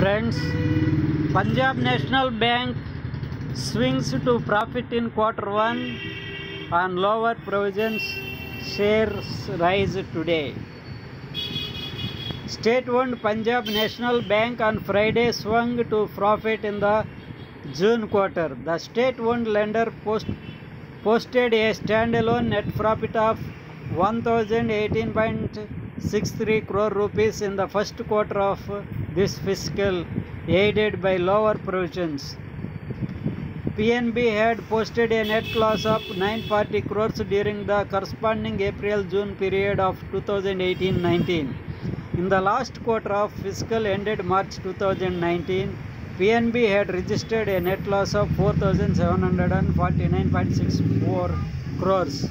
Friends, Punjab National Bank swings to profit in quarter one on lower provisions. Shares rise today. State-owned Punjab National Bank on Friday swung to profit in the June quarter. The state-owned lender post, posted a standalone net profit of 1018.63 crore rupees in the first quarter of this fiscal, aided by lower provisions. PNB had posted a net loss of 940 crores during the corresponding April-June period of 2018-19. In the last quarter of fiscal ended March 2019, PNB had registered a net loss of 4749.64 crores.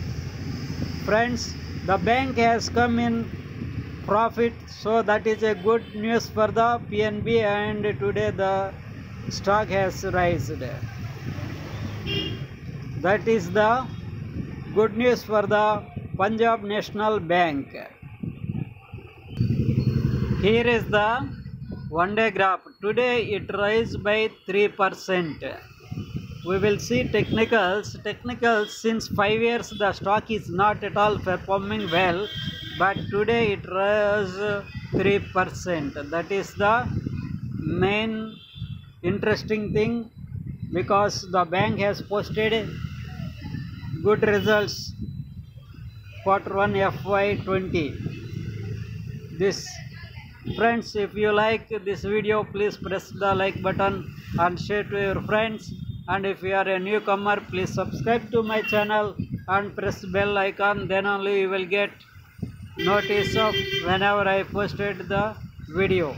Friends, the bank has come in profit, so that is a good news for the PNB and today the stock has risen. That is the good news for the Punjab National Bank. Here is the one day graph. Today it rise by 3%. We will see technicals. Technicals since 5 years the stock is not at all performing well but today it rose 3%. That is the main interesting thing because the bank has posted good results. Quarter 1 FY20 this friends if you like this video please press the like button and share to your friends. And if you are a newcomer please subscribe to my channel and press bell icon. Then only you will get notice of whenever I posted the video.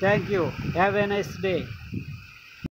Thank you. Have a nice day